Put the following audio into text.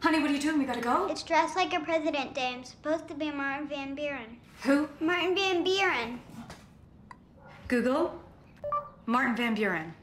Honey, what are you doing? We gotta go? It's dressed like a President Day. I'm supposed to be Martin Van Buren. Who? Martin Van Buren. Google? Martin Van Buren.